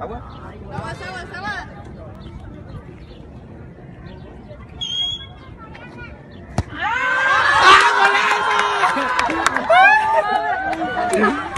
Apa? Awas, awas, awas. Ah,